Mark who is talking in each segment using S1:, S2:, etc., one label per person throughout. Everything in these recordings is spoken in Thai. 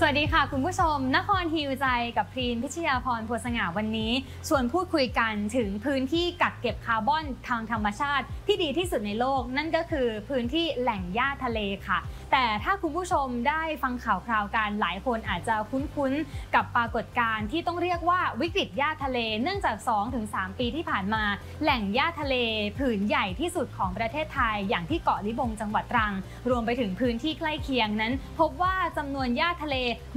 S1: สวัสดีค่ะ คุณผู้ชม นครฮิวใจกับพรีนพิชยาพรพัวสง่าวันนี้ ชวนพูดคุยกันถึงพื้นที่กักเก็บคาร์บอนทางธรรมชาติ ที่ดีที่สุดในโลก นั่นก็คือพื้นที่แหล่งหญ้าทะเลค่ะ แต่ถ้าคุณผู้ชมได้ฟังข่าวคราวกันหลายคนอาจจะคุ้นๆ กับปรากฏการณ์ที่ต้องเรียกว่าวิกฤตหญ้าทะเล เนื่องจาก 2-3 ปีที่ผ่านมา แหล่งหญ้าทะเลผืนใหญ่ที่สุดของประเทศไทย อย่างที่เกาะลิบงจังหวัดตรัง รวมไปถึงพื้นที่ใกล้เคียงนั้น พบว่าจำนวนหญ้าทะเล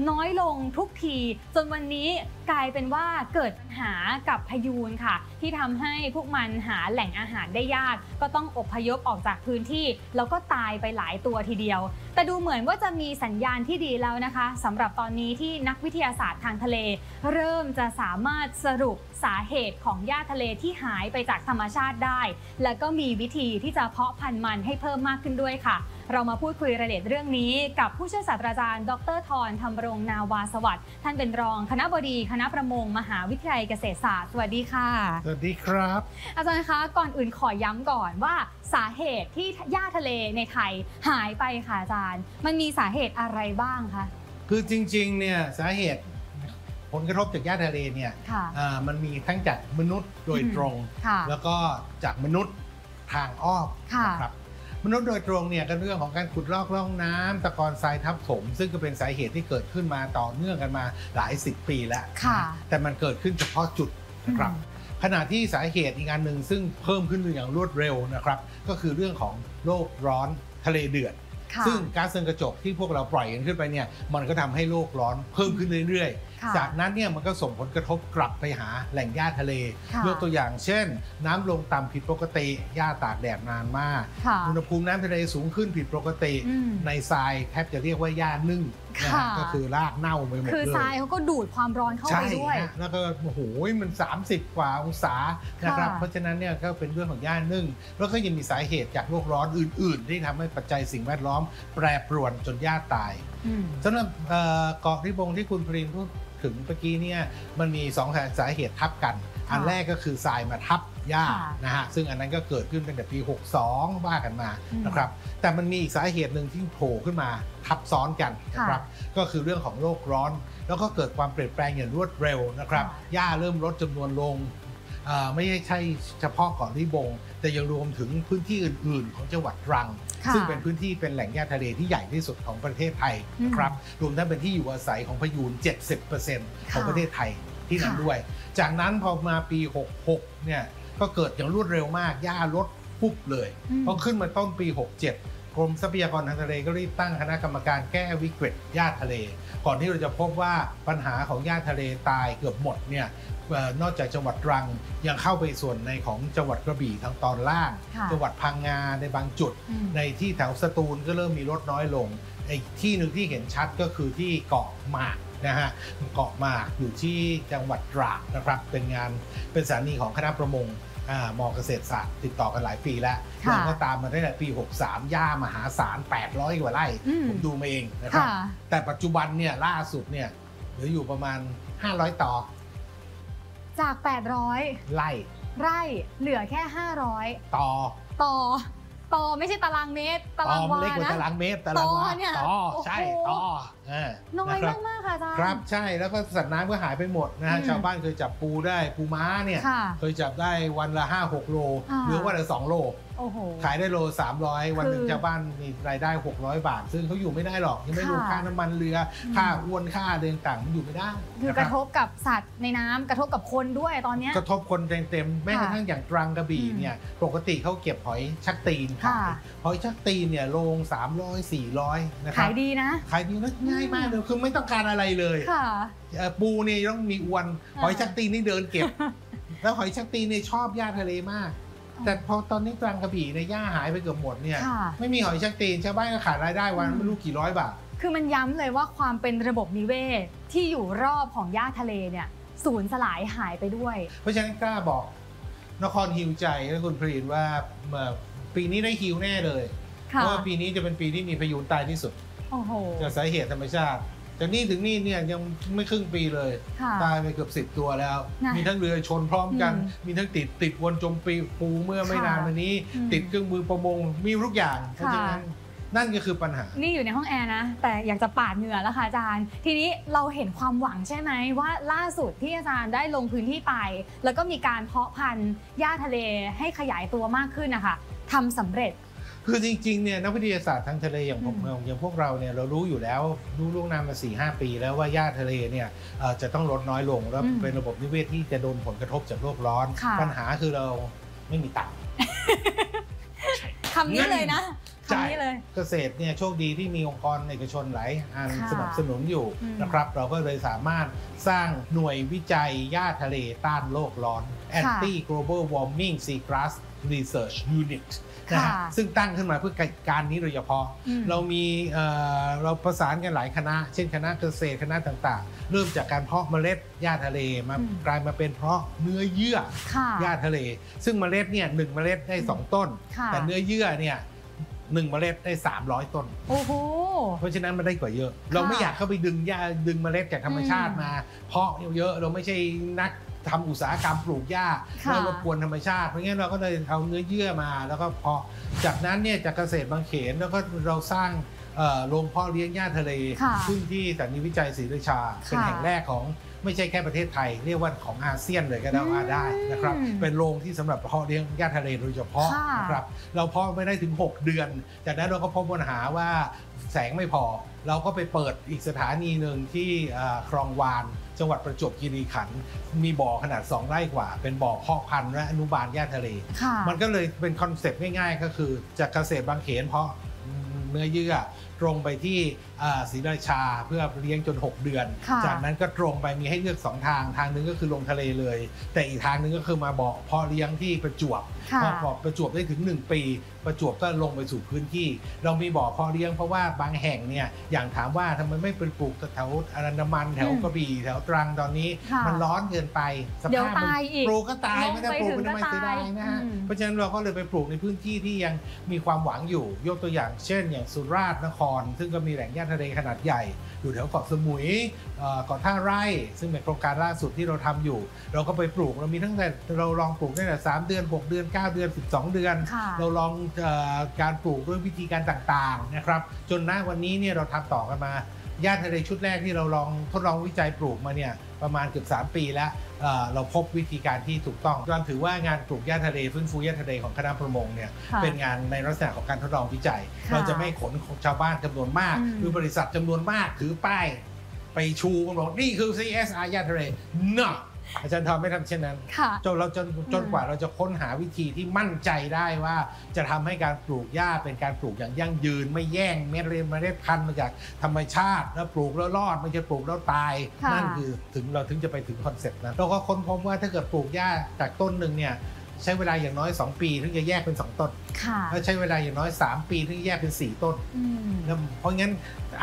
S1: น้อยลงทุกที จนวันนี้กลายเป็นว่าเกิดปัญหากับพยูนค่ะ ที่ทำให้พวกมันหาแหล่งอาหารได้ยาก ก็ต้องอพยพออกจากพื้นที่ แล้วก็ตายไปหลายตัวทีเดียว แต่ดูเหมือนว่าจะมีสัญญาณที่ดีแล้วนะคะสำหรับตอนนี้ที่นักวิทยาศาสตร์ทางทะเล เริ่มจะสามารถสรุปสาเหตุของหญ้าทะเลที่หายไปจากธรรมชาติได้ และก็มีวิธีที่จะเพาะพันธุ์มันให้เพิ่มมากขึ้นด้วยค่ะ เรามาพูดคุยรายละเอียดเรื่องนี้กับผู้ช่วยศาสตราจารย์ ดรธรธรรมรงนาวาสวัสดิ์ท่านเป็นรองคณะบดี คณะประมง มหาวิทยาลัยเกษตรศาสตร์ สวัสดีค่ะ
S2: สวัสดีครับ
S1: อาจารย์คะ ก่อนอื่นขอย้ำก่อนว่าสาเหตุที่หญ้าทะเลในไทยหายไปค่ะอาจารย์ มันมีสาเหตุอะไรบ้างคะ
S2: คือจริงๆ เนี่ยสาเหตุผลกระทบจากหญ้าทะเลเนี่ย
S1: ค่ะ
S2: อ่ามันมีทั้งจากมนุษย์โดยตรง
S1: ค่ะ
S2: แล้วก็จากมนุษย์ทางอ้อม
S1: ค่ะ
S2: นะครับ มนุษย์โดยตรงเนี่ยก็เรื่องของการขุดลอกล่องน้ำตะกอนทรายทับถม ซึ่งก็เป็นสาเหตุที่เกิดขึ้นมาต่อเนื่องกันมาหลายสิบปีแล้ว
S1: ค่ะ
S2: นะแต่มันเกิดขึ้นเฉพาะจุดนะครับ
S1: อืม
S2: ขณะที่สาเหตุอีกอันหนึ่งซึ่งเพิ่มขึ้นอย่างรวดเร็วนะครับ ก็คือเรื่องของโลกร้อนทะเลเดือด
S1: ค่ะ
S2: ซึ่งก๊าซเรือนกระจกที่พวกเราปล่อยกันขึ้นไปเนี่ยมันก็ทำให้โลกร้อนเพิ่มขึ้นเรื่อย
S1: ค่ะ
S2: ๆ จากนั้นเนี่ยมันก็ส่งผลกระทบกลับไปหาแหล่งหญ้าทะเล
S1: ค่ะ
S2: ยกตัวอย่างเช่น น้ำลงต่ำผิดปกติหญ้าตากแดดนานมาก
S1: ค่ะ
S2: อุณหภูมิน้ำทะเลสูงขึ้นผิดปกติ
S1: อืม
S2: ในทรายแทบจะเรียกว่าหญ้านึ่งนะ
S1: ค่ะ
S2: ฮะก็คือรากเน่าไปหมด
S1: คือ
S2: เลย
S1: ทรายเขาก็ดูดความร้อนเข้า
S2: ใช่
S1: ไปด้วย
S2: ฮะแล้วก็โอ้โหมัน 30 กว่าองศานะครับ
S1: ค่ะ
S2: เพราะฉะนั้นเนี่ยก็เป็นเรื่องของย่านึ่ง แล้วก็ยังมีสาเหตุจากโลกร้อนอื่น ๆ ที่ทำให้ปัจจัยสิ่งแวดล้อม แปรปรวนจนหญ้าตาย
S1: อืม
S2: สำหรับเอ่อเกาะริบงที่คุณพรินพูด ถึงเมื่อกี้เนี่ยมันมีสองสาเหตุทับกัน
S1: ค่ะ
S2: อันแรกก็คือทรายมาทับหญ้า
S1: ค่ะ
S2: นะฮะซึ่งอันนั้นก็เกิดขึ้นตั้งแต่ปี 62ว่ากันมา
S1: อืม
S2: นะครับแต่มันมีอีกสาเหตุหนึ่งที่โผล่ขึ้นมาทับซ้อนกันนะครับก็คือเรื่องของโลกร้อน แล้วก็เกิดความเปลี่ยนแปลงอย่างรวดเร็วนะครับ
S1: ค่ะ
S2: หญ้าเริ่มลดจำนวนลงเอ่อไม่ใช่ใช่เฉพาะเกาะลิบง แต่ยังรวมถึงพื้นที่อื่น ๆ ของจังหวัดตรัง
S1: ค่ะ
S2: ซึ่งเป็นพื้นที่เป็นแหล่งหญ้าทะเลที่ใหญ่ที่สุดของประเทศไทยนะครับรวมทั้งเป็นที่อยู่อาศัยของพยูน 70%ของประเทศไทยที่นั่นด้วย จากนั้นพอมาปี 66 เนี่ยก็เกิดอย่างรวดเร็วมากหญ้าลดปุ๊บเลย
S1: อืม
S2: พอขึ้นมาต้นปี 67 กรมทรัพยากรทางทะเลก็รีบตั้งคณะกรรมการแก้วิกฤตหญ้าทะเล ก่อนที่เราจะพบว่าปัญหาของหญ้าทะเลตายเกือบหมดเนี่ยเอ่อนอกจากจังหวัดตรังยังเข้าไปส่วนในของจังหวัดกระบี่ทางตอนล่าง
S1: ค่ะ
S2: จังหวัดพังงาในบางจุด
S1: อืม
S2: ในที่แถวสตูลก็เริ่มมีลดน้อยลงอีกที่หนึ่งที่เห็นชัดก็คือที่เกาะหมากนะฮะเกาะหมากอยู่ที่จังหวัดตราดนะครับ เป็นงานเป็นสถานีของคณะประมงอ่า มอเกษตรศาสตร์ติดต่อกันหลายปีแล้ว
S1: ค่ะ
S2: เราก็ตามมาตั้งแต่ปี 63 ย่ามหาศาล 800 กว่าไร่
S1: อืม
S2: ผมดูมาเองนะครับ
S1: ค่ะ
S2: แต่ปัจจุบันเนี่ยล่าสุดเนี่ยเหลืออยู่ประมาณ 500 ต่อ
S1: จาก 800
S2: ไร่
S1: ไร่ เหลือแค่ 500
S2: ต่อ
S1: ต่อ ต่อไม่ใช่ตารางเมตรตา
S2: ต่
S1: รา
S2: องมัน
S1: วา
S2: เล็กกว่า
S1: นะ
S2: ตารางเมตรตารางวา
S1: ต่อเนี่ย
S2: ต่อ
S1: โอ้โห
S2: ใช่ต่อเออ
S1: น้อย
S2: นะครับ
S1: มากๆค่ะอาจารย์
S2: ครับใช่แล้วก็สัตว์น้ำก็หายไปหมดนะฮะ
S1: อืม
S2: ชาวบ้านเคยจับปูได้ปูม้าเนี่ย
S1: ค่ะ
S2: เคยจับได้วันละ 5 6 โล
S1: อ่า
S2: เหรือวันละ 2 โล
S1: โอ้โห
S2: ขายได้โล 300 วันหนึ่ง
S1: คือ
S2: ชาวบ้านมีรายได้ 600 บาท ซึ่งเขาอยู่ไม่ได้หรอกยังไม่รวม
S1: ค่ะ
S2: ค่าน้ำมันเรือ
S1: อืม
S2: ค่าอ้วนค่าเดินต่างๆมันอยู่ไม่ได้
S1: คือกระ
S2: น
S1: ทบกับสัตว์ในน้ำกระทบกับคนด้วยตอนเนี้ย
S2: กระทบคนเต็มๆแม้กระทั่งอย่างตรังกระบี่
S1: อืม
S2: เนี่ยปกติเขาเก็บหอยชักตีนขาย
S1: ค่ะ
S2: หอยชักตีนเนี่ยโลง 300 400นะครั
S1: ขา
S2: บ
S1: ยดีนะ
S2: ขายดีนะง่ายมากเลยคือไม่ต้องการอะไรเลย
S1: ค่ะ
S2: เอ่อปูเนี่ยต้องมีอวน
S1: อ่า
S2: หอยชักตีนนี่เดินเก็บ แล้วหอยชักตีนเนี่ยชอบหญ้าทะเลมาก แต่พอตอนนี้ตรังกระบี่เนี่ยหญ้าหายไปเกือบหมดเนี่ย
S1: ค่ะ
S2: ไม่มีหอยชักตีนชาวบ้านก็ขาดรายได้วัน
S1: อืม
S2: ไม่รู้กี่ร้อยบาท
S1: คือมันย้ำเลยว่าความเป็นระบบนิเวศที่อยู่รอบของหญ้าทะเลเนี่ยสูญสลายหายไปด้วย
S2: เพราะฉะนั้นกล้าบอกนครฮิวใจและคุณพรีนว่าเอ่อปีนี้ได้ฮิวแน่เลยเพ
S1: ค่ะ
S2: ราะว่าปีนี้จะเป็นปีที่มีพายุตายที่สุด
S1: โอ้โห
S2: จากสาเหตุธรรมชาติ จากนี่ถึงนี่เนี่ยยังไม่ครึ่งปีเลย
S1: ค่ะ
S2: ตายไปเกือบสิบ10 ตัวแล้ว
S1: นะ
S2: มีทั้งเรือชนพร้อมกัน
S1: อืม
S2: มีทั้งติดติดวนจมปีปูเมื่อไม่
S1: ค่ะ
S2: นานมานี้
S1: อืม
S2: ติดเครื่องมือประมงมีทุกอย่างเพราะฉะนั้นนั่นก็คือปัญหา
S1: นี่อยู่ในห้องแอร์นะ แต่อยากจะปาดเหงื่อแล้วค่ะอาจารย์ ทีนี้เราเห็นความหวังใช่ไหมว่าล่าสุดที่อาจารย์ได้ลงพื้นที่ไป แล้วก็มีการเพาะพันธุ์หญ้าทะเลให้ขยายตัวมากขึ้นนะคะทำสำเร็จ
S2: คือจริงๆเนี่ยนักวิทยาศาสตร์ทางทะเลอย่างผม
S1: อืม
S2: อย่างพวกเราเนี่ยเรารู้อยู่แล้วรู้ล่วงหน้ามา4ีหปี แล้วว่าหญ้าทะเลเนี่ยเอ่อจะต้องลดน้อยลงแล้วเป็นระบบนิเวศที่จะโดนผลกระทบจากโลกร้อน
S1: ค่ะ
S2: ปัญหาคือเราไม่มีตังค์
S1: คำนี้เลยนะ
S2: ใช่
S1: คำนี้เลย
S2: เกษตรเนี่ยโชคดีที่มีองค์กรเอกชนหลายอัน
S1: ค่ะ
S2: สนับสนุนอยู่
S1: อืม
S2: นะครับ เราก็เลยสามารถสร้างหน่วยวิจัยหญ้าทะเลต้านโลกร้อน Anti Global Warming Seagrass Research Unit นะฮะ
S1: ค่ะ
S2: ซึ่งตั้งขึ้นมาเพื่อการนี้โดยเฉพาะ
S1: อืม
S2: เรามีเอ่อเราประสานกันหลายคณะ เช่นคณะเกษตรคณะต่างๆ เริ่มจากการเพาะเมล็ดหญ้าทะเลมา
S1: อืม
S2: กลายมาเป็นเพาะเนื้อเยื่อ
S1: ค่ะ
S2: หญ้าทะเล ซึ่งเมล็ดเนี่ยหนึ่งเมล็ดได้ 2 ต้น
S1: ค่ะ
S2: แต่เนื้อเยื่อเนี่ยหนึ่งเมล็ดได้ 300 ต้น
S1: โอ้โห
S2: เพราะฉะนั้นมันได้กว่าเยอะ เราไม่อยากเข้าไปดึงหญ้าดึงเมล็ดจากธรรมชาติ
S1: อืม
S2: มา เพาะเยอะๆ เราไม่ใช่นัก ทำอุตสาหกรรมปลูกหญ้า
S1: ค่ะ
S2: แล้วรบกวนธรรมชาติเพราะงั้นเราก็เลยเอาเนื้อเยื่อมา แล้วก็เพาะจากนั้นเนี่ยจากเกษตรบางเขนแล้วก็เราสร้างเอ่อโรงเพาะเลี้ยงหญ้าทะเล
S1: ค่ะ
S2: ซึ่งที่สถานีวิจัยศรีราชาเป็น
S1: ค่ะ
S2: แห่งแรกของไม่ใช่แค่ประเทศไทย เรียกว่าของอาเซียนเลยก็ได้ว่าได้นะครับ
S1: อืม
S2: เป็นโรงที่สำหรับเพาะเลี้ยงหญ้าทะเลโดยเฉพาะ
S1: ค่ะ
S2: นะครับ เราเพาะไม่ได้ถึง 6 เดือน จากนั้นเราก็พบปัญหาว่าแสงไม่พอ เราก็ไปเปิดอีกสถานีหนึ่งที่เอ่อคลองวาน จังหวัดประจวบคีรีขันธ์มีบ่อขนาด 2 ไร่กว่า เป็นบ่อเพาะพันธุ์และอนุบาลหญ้าทะเล
S1: ค่ะ
S2: มันก็เลยเป็นคอนเซปต์ง่ายๆ ก็คือจากเกษตรบางเขนเพาะเนื้อเยื่อตรงไปที่อ่าศรีราชาเพื่อเลี้ยงจน 6 เดือน
S1: ค่ะ
S2: จากนั้นก็ตรงไปมีให้เลือก 2 ทางทางหนึงก็คือลงทะเลเลย แต่อีกทางหนึงก็คือมาบ่อเพาะเลี้ยงที่ประจวบ
S1: ค่ะ
S2: พอบอกประจวบได้ถึง 1 ปี ประจวบก็ลงไปสู่พื้นที่ เรามีบ่อเพาะเลี้ยงเพราะว่าบางแห่งเนี่ยอย่างถามว่าทำไมไม่เป็นปลูกแถวอรันดามันแถว
S1: อืม
S2: กระบี่แถวตรังตอนนี้
S1: ค่ะ
S2: มันร้อนเกินไปส
S1: เดี๋ยว
S2: ภาพมัน
S1: ตายอีก
S2: ปลูกก็ตาย
S1: ลง
S2: ไม่ได้
S1: ไป
S2: ปลูก
S1: ถึง
S2: มันทำไม
S1: ก็
S2: เสียดายนะฮะ
S1: ตายอืม
S2: เพราะฉะนั้นเราก็เลยไปปลูกในพื้นที่ที่ยังมีความหวังอยู่ยกตัวอย่าง เช่น อย่างสุราษฎร์นครซึ่งก็มีแหล่งหญ้าทะเลขนาดใหญ่ อยู่แถวเกาะสมุยเอ่อเกาะท่าไร่ ซึ่งเป็นโครงการล่าสุดที่เราทำอยู่ เราก็ไปปลูกเรามีตั้งแต่เราลองปลูกตั้งแต่3เดือน 6 เดือน 9 เดือน 12 เดือน
S1: ค่ะ
S2: เราลองเออการปลูกด้วยวิธีการต่างๆนะครับจนณวันนี้เนี่ยเราทำต่อกันมา ย่าทะเลชุดแรกที่เราลองทดลองวิจัยปลูกมาเนี่ยประมาณเกือบ3 ปีแล้วเอ่อเราพบวิธีการที่ถูกต้องเราถือว่างานปลูกหญ้าทะเลฟื้นฟูหญ้าทะเลของคณะประมงเนี่ย
S1: ค่ะ
S2: เป็นงานในลักษณะของการทดลองวิจัย
S1: ค่ะ
S2: เราจะไม่ขนของชาวบ้านจำนวนมาก
S1: อืม
S2: หรือบริษัทจำนวนมากถือป้าย ไปชูกันบอกนี่คือ CSR หญ้าทะเลเนาะ อาจารย์ทอมไม่ทำเช่นนั้น
S1: ค่ะ
S2: จนเราจนจนกว่าเราจะค้นหาวิธีที่มั่นใจได้ว่าจะทำให้การปลูกหญ้าเป็นการปลูกอย่างยั่งยืน ไม่แย่งเม็ดเรนเมล็ดพันธุ์มาจากธรรมชาติ แล้วปลูกแล้วรอดไม่ใช่ปลูกแล้วตาย
S1: ค่ะ
S2: นั่นคือถึงเราถึงจะไปถึงคอนเซ็ปต์นั้นเราก็ค้นพบว่าถ้าเกิดปลูกหญ้าจากต้นหนึ่งเนี่ยใช้เวลาอย่างน้อย 2 ปีถึงจะแยกเป็น 2 ต้น
S1: ค่ะ
S2: แล้วใช้เวลาอย่างน้อย 3 ปีถึงจะแยกเป็น 4 ต้น
S1: อืม
S2: แล้วเพราะงั้น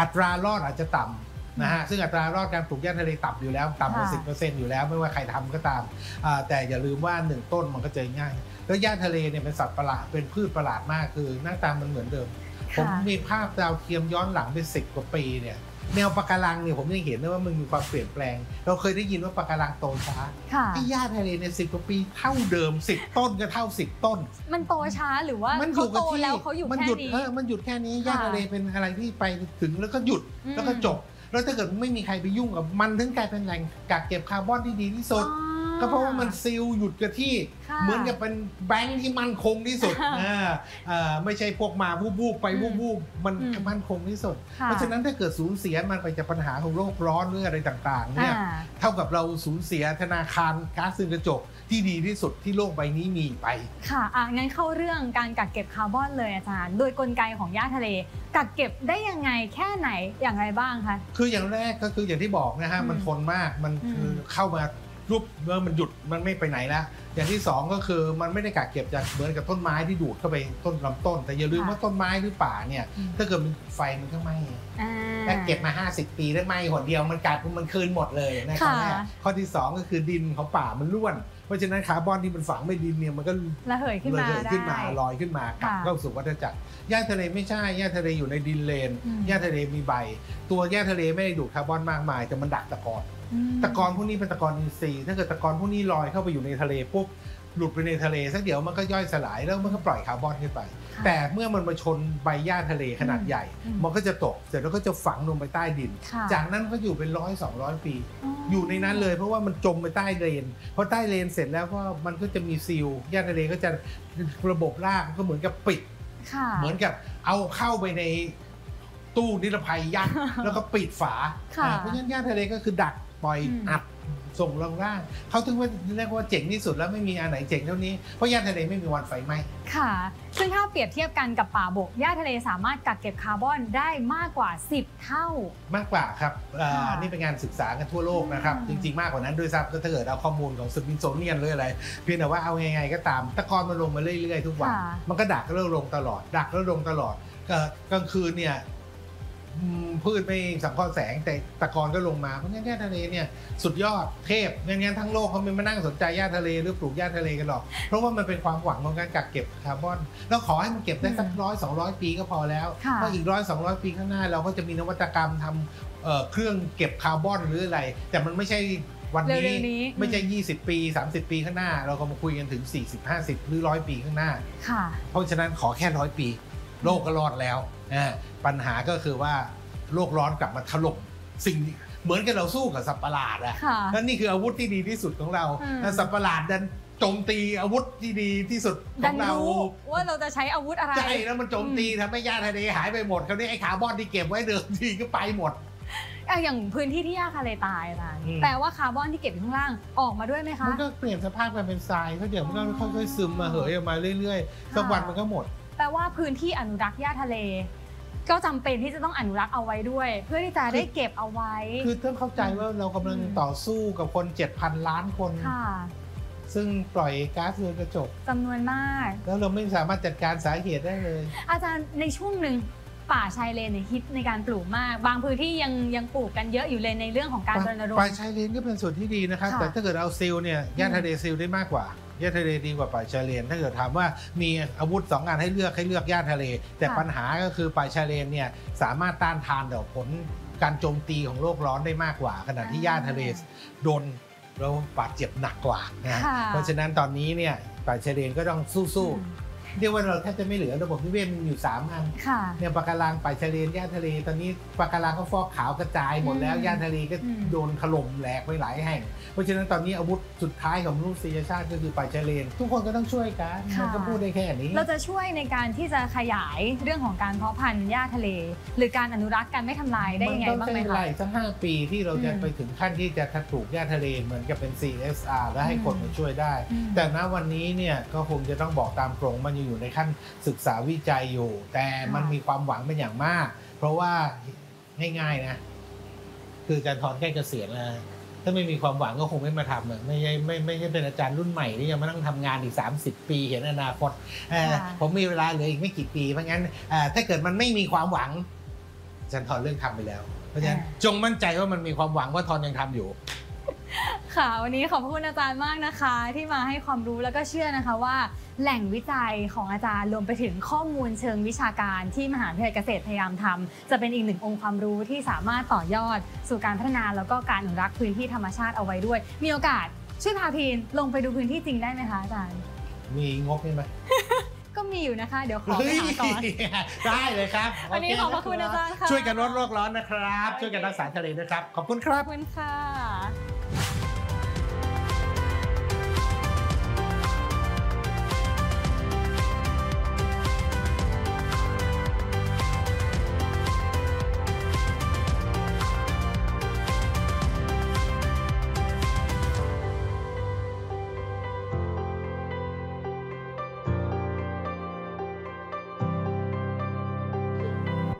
S2: อัตรารอดอาจจะต่ำ นะฮะซึ่งอัตรารอดการปลูกหญ้าทะเลต่ำอยู่แล้วต่ำกว่า
S1: ค่ะ
S2: สิบเปอร์เซ็นต์อยู่แล้วไม่ว่าใครทำก็ตามอ่าแต่อย่าลืมว่าหนึ่งต้นมันก็จะง่าย แล้วหญ้าทะเลเนี่ยเป็นสัตว์ประหลาดเป็นพืชประหลาดมากคือหน้าตามันเหมือนเดิม ผม
S1: ค่ะ
S2: มีภาพดาวเทียมย้อนหลังเป็นสิบกว่าปีเนี่ยแนวปะการังเนี่ยผมยังเห็นได้ว่ามันมีความเปลี่ยนแปลง เราเคยได้ยินว่าปะการังโตช้า
S1: ค่ะ
S2: ไอ้หญ้าทะเลในสิบกว่าปีเท่าเดิมสิบต้นก็เท่าสิบต้น
S1: มันโตช้าหรือว่า
S2: มันอ
S1: เขา
S2: ยู่กั
S1: โต
S2: บที่
S1: แล้วเขาอยู่
S2: มัน
S1: แค่
S2: หยุด
S1: นี้
S2: เออมันหยุดแค่นี้
S1: ค่ะ
S2: หญ้าทะเลเป็นอะไรที่ไปถึงแล้วก็หยุด
S1: อืม
S2: แล้วก็จบ แล้วถ้าเกิดไม่มีใครไปยุ่งกับมันถึงกลายเป็นแหล่งกักเก็บคาร์บอนที่ดีที่สุด ก็เพราะว่ามันซีลหยุดกับที่
S1: ค่ะ
S2: เหมือนกับเป็นแบงค์ที่มั่นคงที่สุด
S1: ค่ะ
S2: อ่าอ่าไม่ใช่พวกมาวูบๆไป
S1: อืม
S2: วูบๆมัน
S1: อืม
S2: มั่นคงที่สุด
S1: ค่ะ
S2: เพราะฉะนั้นถ้าเกิดสูญเสียมันไปจากปัญหาของโลกร้อนหรืออะไรต่างๆเนี่ย
S1: อ่า
S2: เท่ากับเราสูญเสียธนาคารก๊าซเรือนกระจกที่ดีที่สุดที่โลกใบนี้มีไป
S1: ค่ะอะงั้นเข้าเรื่องการกักเก็บคาร์บอนเลยอาจารย์ โดยกลไกของหญ้าทะเล กักเก็บได้ยังไงแค่ไหนอย่างไรบ้างคะ
S2: คืออย่างแรกก็คืออย่างที่บอกนะฮะ
S1: อืม
S2: มันทนมากมัน
S1: อืม
S2: คือเข้ามา รุบเมื่อมันหยุดมันไม่ไปไหนแล้วอย่างที่สองก็คือมันไม่ได้กักเก็บจากเหมือนกับต้นไม้ที่ดูดเข้าไปต้นลำต้น แต่อย่าลืมว่าต้นไม้หรือป่าเนี่ย
S1: อืม
S2: ถ้าเกิดมันไฟมันก็ไหม้
S1: อ่า
S2: ถ้าเก็บมา 50 ปีได้ไหม้หนเดียวมันกลายเป็นมันคืนหมดเลยนะข้อ
S1: ค่ะ
S2: แรกข้อที่สองก็คือดินของป่ามันร่วน เพราะฉะนั้นคาร์บอนที่มันฝังไม่ดินเนี่ยมันก็
S1: ระเหยขึ้นมา
S2: เลย
S1: ได้
S2: ขึ้นมาลอยขึ้นมากลับ
S1: ค่ะ
S2: เข้าสู่วัฏจักรหญ้าทะเลไม่ใช่หญ้าทะเลอยู่ในดินเลน
S1: อืม
S2: หญ้าทะเลมีใบ ตัวหญ้าทะเลไม่ได้ดูดคาร์บอนมากมายแต่มันดักตะกอน
S1: อืม
S2: ตะกอนพวกนี้เป็นตะกอนอินทรีย์ถ้าเกิดตะกอนพวกนี้ลอยเข้าไปอยู่ในทะเลปุ๊บหลุดไปในทะเลสักเดี๋ยวมันก็ย่อยสลายแล้วมันก็ปล่อยคาร์บอนขึ้นไป
S1: ค่ะ
S2: แต่เมื่อมันมาชนใบหญ้าทะเลขนาดใหญ่
S1: อืม
S2: มันก็จะตกเสร็จแล้วก็จะฝังลงไปใต้ดิน
S1: ค่ะ
S2: จากนั้นก็อยู่เป็นร้อยสองร้อยปี อยู่ในนั้นเลยเพราะว่ามันจมไปใต้เลนพอใต้เลนเสร็จแล้วก็มันก็จะมี seal หญ้าทะเลก็จะระบบรากก็เหมือนกับปิด
S1: ค่ะ
S2: เหมือนกับเอาเข้าไปในตู้นิรภัยยักษ์แล้วก็ปิดฝา
S1: ค่ะ
S2: อ่าเพราะฉะนั้นหญ้าทะเลก็คือดัก ปล่อย
S1: อืม
S2: อัดส่งลงล่างเขาถึงว่าเรียกว่าเจ๋งที่สุดแล้วไม่มีอันไหนเจ๋งเท่านี้เพราะหญ้าทะเลไม่มีวันไฟไหม้
S1: ค่ะ ซึ่งถ้าเปรียบเทียบกันกับป่าบกหญ้าทะเลสามารถกักเก็บคาร์บอนได้มากกว่า 10 เท่า
S2: มากกว่าครับเอ่อ
S1: ค่ะ
S2: นี่เป็นงานศึกษากันทั่วโลกนะครับ
S1: อื
S2: จ
S1: ม
S2: ริงๆมากกว่านั้นด้วยซ้ำก็ถ้าเกิดเอาข้อมูลของสมิธโซเนียนหรืออะไร เพียงแต่ว่าเอาไงๆก็ตามตะกอนมันลงมาเรื่อยๆทุกวัน
S1: ค่ะ
S2: มันก็ดักแล้วลงตลอด ดักแล้วลงตลอดก็กลางคืนเนี่ยอืม พืชไม่สังเคราะห์แสงแต่ตะกอนก็ลงมาเพราะงั้นหญ้าทะเลเนี่ยสุดยอดเทพงั้นงั้นทั้งโลกเขาไม่มานั่งสนใจหญ้าทะเลหรือปลูกหญ้าทะเลกันหรอก เพราะว่ามันเป็นความหวังของการกักเก็บคาร์บอนแล้วขอให้มันเก็บได้สัก
S1: อืม
S2: ร้อยสองร้อยปีก็พอแล้ว
S1: ค่ะ
S2: เพราะอีกร้อยสองร้อยปีข้างหน้า เราก็จะมีนวัตกรรมทำเอ่อเครื่องเก็บคาร์บอนหรืออะไร แต่มันไม่ใช่วัน
S1: เร็
S2: นี้
S1: วๆนี้
S2: ไม่ใช่ 20 ปี 30 ปีข้างหน้า เราก็มาคุยกันถึง 40 50 หรือร้อยปีข้างหน้า
S1: ค่ะ
S2: เพราะฉะนั้นขอแค่ร้อยปี โลกก็รอดแล้วอ่าปัญหาก็คือว่าโลกร้อนกลับมาถล่มสิ่งเหมือนกับเราสู้กับสัตว์ประหลาดอะ
S1: ค่ะ
S2: นั่นนี่คืออาวุธที่ดีที่สุดของเรา
S1: อืม
S2: แต่สัตว์ประหลาดดันโจมตีอาวุธที่ดีที่สุดข
S1: ดั
S2: อนงเรา
S1: รู้ว่าเราจะใช้อาวุธอะไร
S2: ใช่แล้วมันโจมตีทำให้หญ้าทะเลหายไปหมดคราวนี้ไอ้คาร์บอนที่เก็บไว้เดิมทีก็ไปหมด
S1: อะอย่างพื้นที่ที่หญ้าทะเลตายอาจารย์
S2: อืม
S1: แปลว่าคาร์บอนที่เก็บอยู่ข้างล่างออกมาด้วยไหมคะ
S2: มันก็เปลี่ยนสภาพกันเป็นทรายเขาเดี๋ยวมันก็
S1: อ๋อ
S2: ค่อยๆซึมมาเหยออกมาเรื่อยๆสักวันมันก็หมด
S1: แปลว่าพื้นที่อนุรักษ์หญ้าทะเล ก็จำเป็นที่จะต้องอนุรักษ์เอาไว้ด้วย เพื่อที่จะได้เก็บเอาไว้
S2: คือต้องเข้าใจว่าเรากำลัง
S1: อืม
S2: ต่อสู้กับคน 7,000 ล้านคน
S1: ค่ะ
S2: ซึ่งปล่อยก๊าซเรือนกระจก
S1: จำนวนมาก
S2: แล้วเราไม่สามารถจัดการสาเหตุได้เลย
S1: อาจารย์ในช่วงหนึ่งป่าชายเลนเนี่ยฮิตในการปลูกมาก บางพื้นที่ยังยังปลูกกันเยอะอยู่เลยในเรื่องของการรณรง
S2: ป่า
S1: ค์
S2: ชายเลนก็เป็นส่วนที่ดีนะครับ
S1: ค่ะ
S2: แต่ถ้าเกิดเอาซิลเนี่ยหญ้าทะเลซิลได้มากกว่า หญ้าทะเลดีกว่าป่าชายเลน ถ้าเกิดถามว่ามีอาวุธสองงานให้เลือกให้เลือกหญ้าทะเล แต่
S1: ค่ะ
S2: ปัญหาก็คือป่าชายเลนเนี่ยสามารถต้านทานต่อผลการโจมตีของโลกร้อนได้มากกว่า ขณะที่หญ้าทะเลโดนแล้วบาดเจ็บหนักกว่านะ
S1: ค่ะ
S2: เพราะฉะนั้นตอนนี้เนี่ยป่าชายเลนก็ต้องสู้ๆ เรียกว่าเราแทบจะไม่เหลือระบบนิเวศมันมีอยู่สามอัน
S1: ค่ะ
S2: เนี่ยปะการังป่าชายเลนหญ้าทะเล ตอนนี้ปะการังก็ฟอกขาวกระจายหมดแล้ว
S1: อืม
S2: หญ้าทะเลก็
S1: อืม
S2: โดนถล่มแหลกไปหลายแห่ง เพราะฉะนั้นตอนนี้อาวุธสุดท้ายของมนุษยชาติก็คือป่าชายเลน ทุกคนก็ต้องช่วยกันมันก็พูดได้แค่นี้
S1: เราจะช่วยในการที่จะขยายเรื่องของการเพาะพันธุ์หญ้าทะเล หรือการอนุรักษ์การไม่ทำลายได้ยังไง
S2: มัน
S1: บ้าง
S2: ต้อง
S1: ไหม
S2: ใช้เว
S1: คะ
S2: ลาอีกสักห้าปีที่เราจะ
S1: อืม
S2: ไปถึงขั้นที่จะปลูกหญ้าทะเลเหมือนกับเป็น CSR และให้คน
S1: อืม
S2: มาช่วยได้
S1: อืม
S2: แต่ณวันนี้เนี่ยก็คงจะต้องบอกตามตรงมันยังอยู่ในขั้นศึกษาวิจัยอยู่ แต่มัน
S1: ค่ะ
S2: มีความหวังเป็นอย่างมาก เพราะว่าง่ายๆนะ คืออาจารย์ทอนใกล้เกษียณแล้วถ้าไม่มีความหวังก็คงไม่มาทำอะไม่ใช่ไม่ไม่ใช่เป็นอาจารย์รุ่นใหม่ที่ยังมานั่งทำงานอีก 30 ปีเห็นอนาคตเอ่อ
S1: ค่ะ
S2: ผมมีเวลาเหลืออีกไม่กี่ปี เพราะงั้นเอ่อถ้าเกิดมันไม่มีความหวังอาจารย์ทอนเรื่องทำไปแล้ว เพราะฉะนั้นจงมั่นใจว่ามันมีความหวังว่าทอนยังทำอยู่
S1: ค่ะ วันนี้ขอบคุณอาจารย์มากนะคะ ที่มาให้ความรู้แล้วก็เชื่อนะคะว่า แหล่งวิจัยของอาจารย์รวมไปถึงข้อมูลเชิงวิชาการที่มหาวิทยาลัยเกษตรพยายามทำจะเป็นอีกหนึ่งองค์ความรู้ที่สามารถต่อยอด สู่การพัฒนาแล้วก็การอนุรักษ์พื้นที่ธรรมชาติเอาไว้ด้วย มีโอกาสช่วยพาพีนลงไปดูพื้นที่จริงได้ไหมคะอาจารย์
S2: มีงบใช่ไหม
S1: ก็มีอยู่นะคะ เดี๋ยวขอไป
S2: เฮ้ย
S1: หาก่อน
S2: ได้เลยครับ
S1: วันนี้
S2: โเข
S1: อบพระคุณอาจารย์ค่ะ
S2: ช่วยกันลดโลกร้อนนะครับ ช่วยกันรักษาทะเลด้วยครับ ขอบคุณค
S1: ข
S2: รั
S1: อบบคุณค่ะ